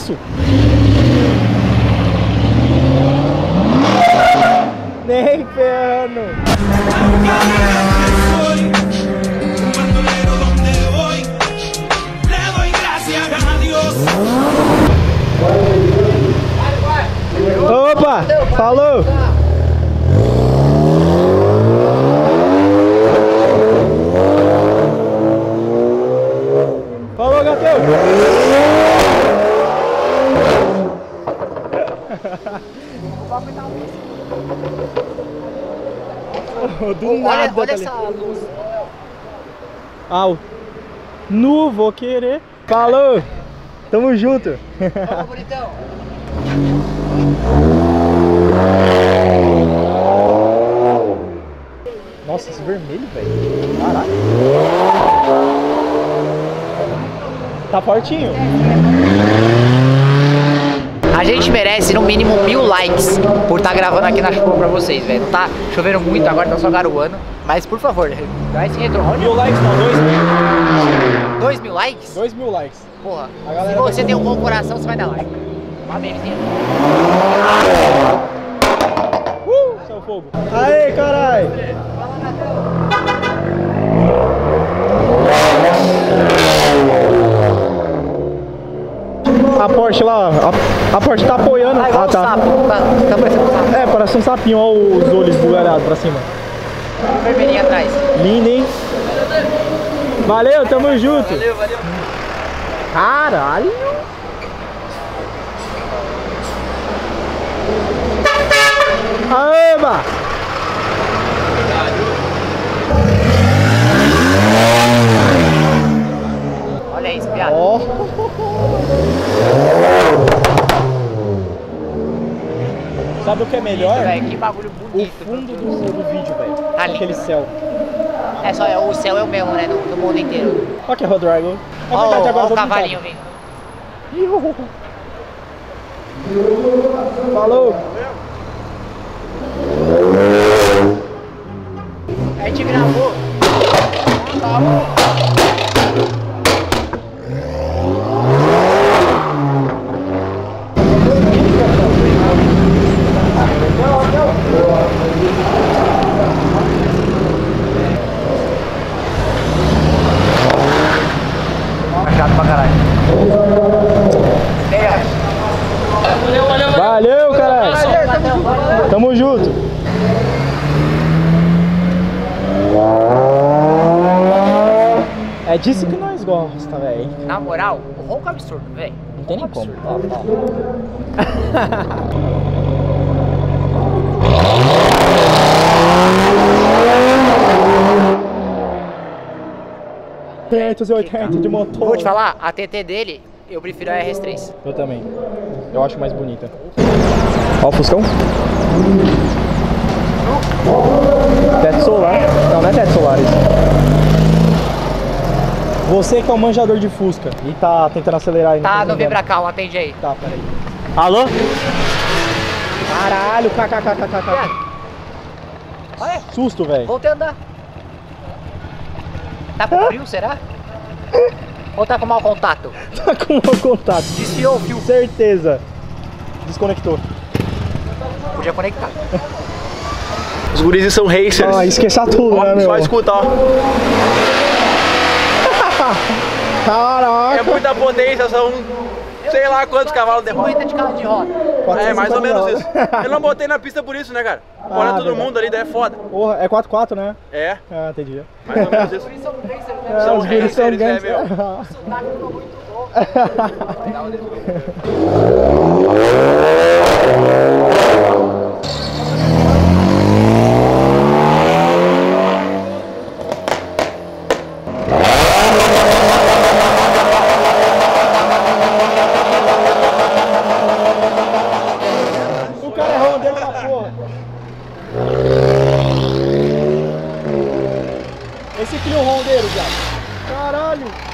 isso? Nem ferrando. soy un Do Olha, nada, olha essa luz. Au. Nu, vou querer. Falou! Tamo junto! Bonitão. Nossa, esse vermelho, velho. Caraca. Tá fortinho. A gente merece mínimo mil likes por estar gravando aqui na chuva pra vocês, velho. Tá chovendo muito, agora tá só garoando. Mas por favor, dá esse retro. Olha, Mil likes não, dois mil. dois mil likes? Dois mil likes. Porra, se vai você tem um bom coração, você vai dar like. Uma memezinha. Uh, seu fogo. Aê, carai. A Porsche lá, a, a Porsche tá apoiando. Ah, ah, um tá. sapo. Tá, tá parecendo um sapo. É, parece um sapinho, ó os olhos bugalhados pra cima. Vermelhinho atrás. Lindo, hein? Valeu, tamo junto. Valeu, valeu. Caralho. Aeba! Olha isso, piada. Ó. Sabe o que é melhor? Velho, que bagulho O bonito. fundo do, do vídeo, velho. Tá lindo. Aquele céu. É só, é, o céu é o mesmo, né? No, no mundo inteiro. Olha que Rodragon. É Ó, verdade, o cavalinho vindo. Falou! A gente gravou. Chato pra caralho. Valeu, caralho! Tamo junto! É disso que nós gosta, velho. Na moral, o ronco é absurdo, velho. Não tem nem como. Trezentos e oitenta de motor. Vou te falar, a TT dele, eu prefiro a RS3. Eu também. Eu acho mais bonita. Ó o Fuscão. Teto solar. Não, não é teto solar isso. Você que é o manjador de Fusca e tá tentando acelerar aí. Tá, não vem pra cá, atende aí. Tá, peraí. Alô? Caralho, kkkkkk. Olha, Susto, velho. voltei a andar. Tá com frio, será? Ou tá com mau contato? Tá com o contato. Desfiou o fio. Certeza. Desconectou. Podia conectar. Os gurizes são racers. Ah, esqueça tudo, né, Ó, meu? só escuta, ó. Caraca. É muita potência, são sei lá quantos cavalos de roda. 50 de carro de roda. É, mais ou menos 450 isso. Eu não botei na pista por isso, né, cara? Fora Ah, todo verdade. mundo ali, daí é foda. Porra, é 4x4, né? É, Ah, entendi. mais ou menos isso. É, São os guris são racers, né, gangsters. O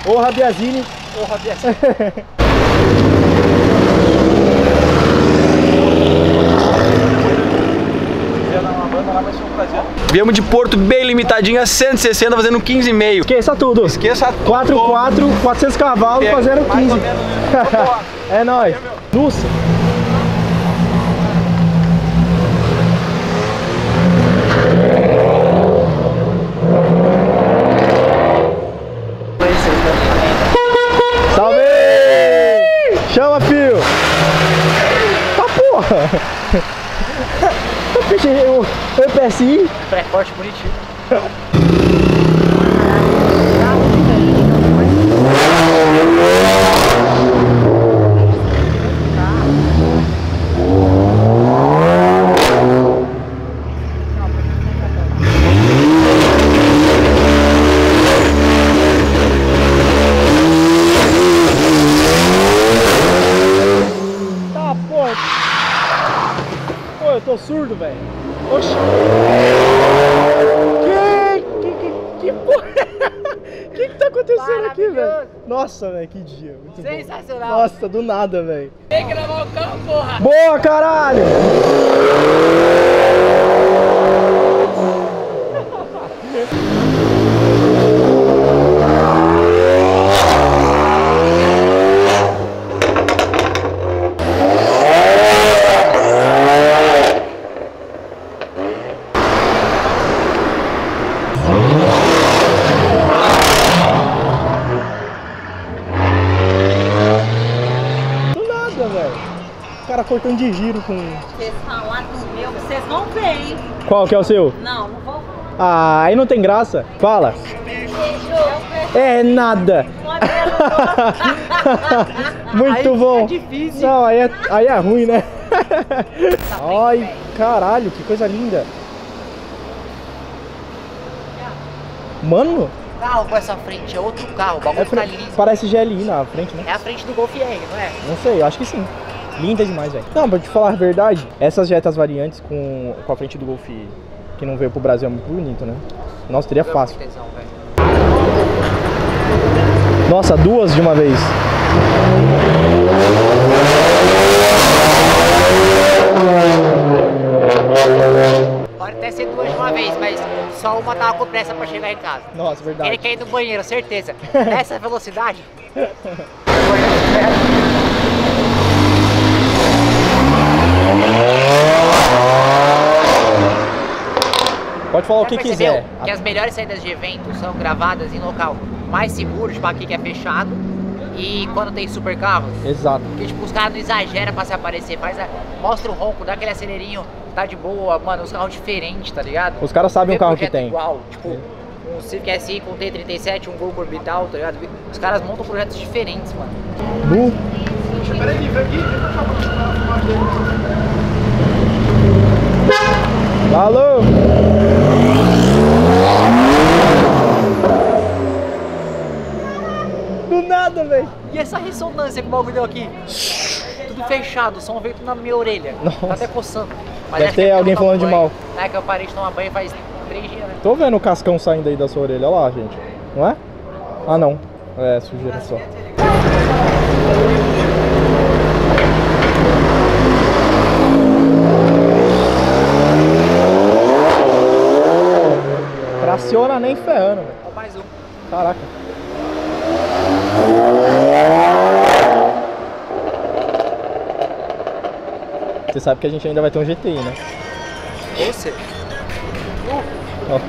Ô, Rabiazine. Ô, banda Viemos de Porto bem limitadinha, 160, fazendo 15,5. Esqueça tudo. Esqueça 4, 4, 400 cavalos É, fazendo mais 15. ou menos é nóis. Nossa. Salve! Chama, fio! Tá porra! Eu fechei o o Pré-corte bonitinho. Tá, porra. Pô, eu tô surdo, velho. Oxi. Nossa, velho, que dia. Muito bom. Sensacional. Nossa, do nada, velho. Tem que lavar o carro, porra. Boa, caralho! Do nada, velho. O cara cortando de giro com. Vocês falar do meu, vocês vão ver, hein? Qual que é o seu? Não, não vou falar. Ah, aí não tem graça. Fala. É nada. Muito Aí bom. difícil. Não, aí é, aí é ruim, né? Ai, caralho, que coisa linda. Mano, Carro com essa frente é outro carro. O bagulho é tá lindo. parece GLI na frente, né? É a frente do Golf R, não é? Não sei, eu acho que sim. Linda demais, velho. Não, pra te falar a verdade, essas jetas variantes com, com a frente do Golf que não veio pro Brasil é muito bonito, né? Nossa, teria fácil. Nossa, duas de uma vez. Pode até ser duas de uma vez, mas só uma tava com pressa pra chegar em casa. Nossa, Ele verdade. quer ir no banheiro, certeza. Nessa velocidade. Pode falar o Já que percebeu quiser. Que as melhores saídas de evento são gravadas em local mais seguro, tipo aqui que é fechado. E quando tem super carro, Exato. porque tipo, os caras não exageram pra se aparecer, faz a- mostra o ronco, dá aquele acelerinho, tá de boa, mano, os carros diferentes, tá ligado? Os caras sabem o carro que tem. igual, tipo, um Civic SI com T37, um Gol orbital, tá ligado? Os caras montam projetos diferentes, mano. Nu. Alô? Do nada, velho. E essa ressonância que o bagulho deu aqui? Tudo fechado, o som veio tudo na minha orelha. Nossa. Tá até coçando. Mas Deve ter é alguém falando de mal. É que eu parei de tomar banho faz três dias, né? Tô vendo o cascão saindo aí da sua orelha. Olha lá, gente. Não é? Ah, não. É, sujeira só. Nem ferrando, velho. Ó, mais um. Caraca. Você sabe que a gente ainda vai ter um GTI, né? Você? Ó.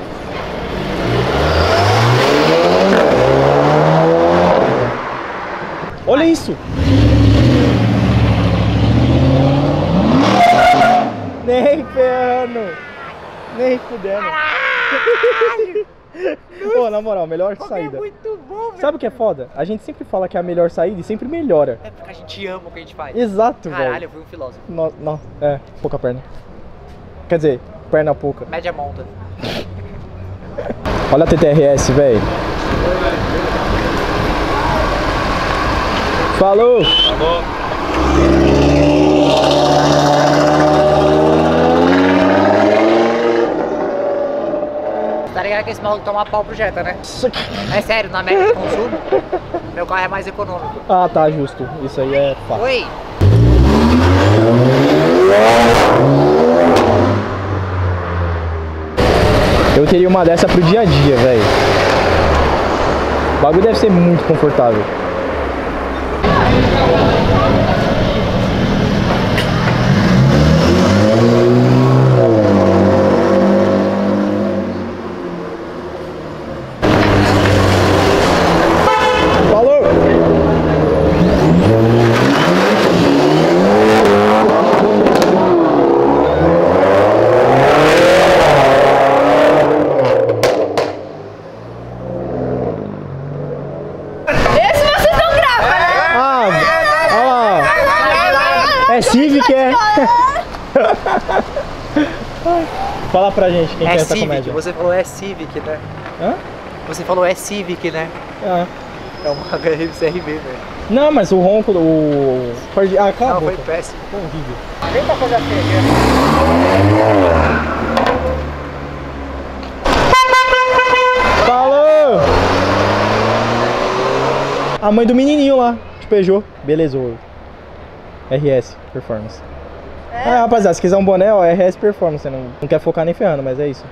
Olha isso! Nem ferrando! Nem fudendo! Pô, na moral, melhor saída. É muito bom, velho. Sabe o que é foda? A gente sempre fala que é a melhor saída e sempre melhora. É porque a gente ama o que a gente faz. Exato, Caralho, velho. eu fui um filósofo. No, não, é, pouca perna. Quer dizer, perna pouca. Média monta. Olha a TTRS, velho. Falou! Tá ligado que esse maluco toma pau pro Jetta, né? É sério, na média de consumo, meu carro é mais econômico. Ah, tá, justo. Isso aí é fato. Oi! Eu teria uma dessa pro dia a dia, velho. O bagulho deve ser muito confortável. Falou! Esse vocês não gravam, né? Ah, ó. É Civic, é? Fala pra gente quem que é É essa Civic, comédia. você falou é Civic, né? Hã? Você falou é Civic, né? Ah. É uma HRCRB, velho. Não, mas o ronco, o... Ford- Ah, cala a Não, foi péssimo. Foi horrível. Tenta fazer a feia. Falou! A mãe do menininho lá, de Peugeot. Beleza, o RS Performance. É, rapaziada, se quiser um boné, ó, RS Performance. Você não, não quer focar nem ferrando, mas é isso.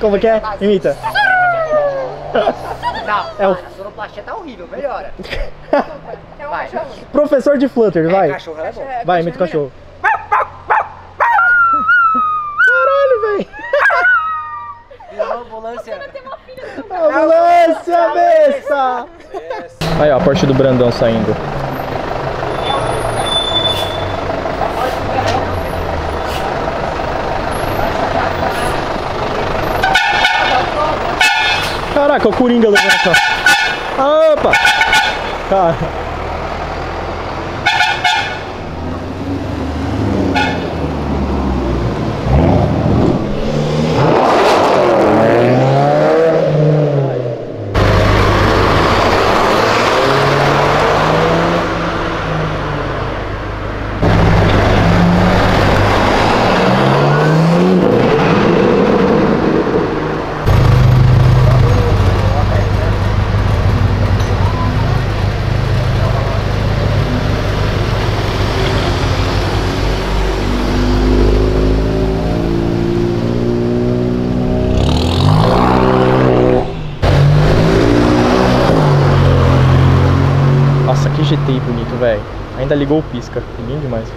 Como que é? Imita. Não, É o- a sonoplastia tá horrível, melhora. Vai. Professor de Flutter, vai. Cachorro é bom. Vai, imita o cachorro. Caralho, velho. Virou ambulância. Ambulância, besta! Aí, ó, a Porsche do Brandão saindo. Caraca, o Coringa levando aqui, ó. Opa! Cara. Nossa, que GTI bonito, velho. Ainda ligou o pisca. Lindo demais.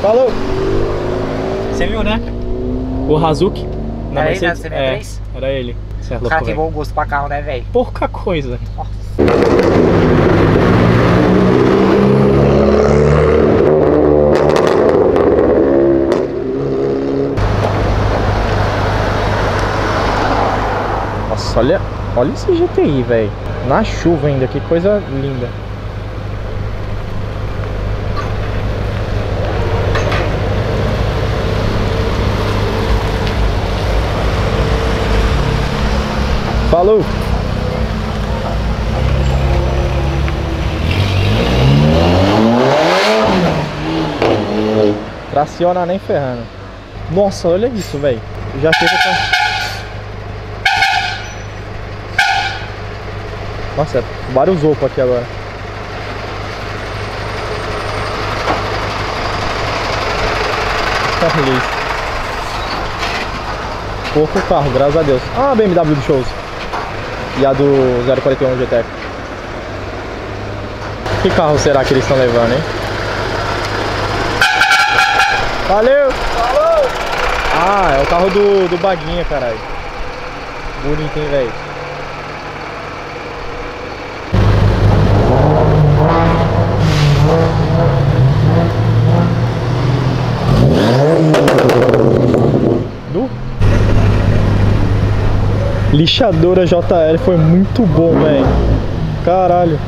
Falou! Você viu, né? O Hazuki. Na Era ele, né, Mercedes? CB3? É, era ele. Você é O louco, cara tem bom gosto pra carro, né, velho? Pouca coisa. Nossa, olha, olha esse GTI, velho. Na chuva ainda, que coisa linda. Falou! Traciona nem ferrando. Nossa, olha isso, velho. Já chega com. Nossa, vários ocos aqui agora. Olha isso. Pouco carro, graças a Deus. Ah, BMW do shows. E a do 041 GTEC. Que carro será que eles estão levando, hein? Valeu! Falou! Ah, é o carro do, do Baguinha, caralho. Bonito, hein, velho? Do? Lixadora JL foi muito bom, velho. Caralho.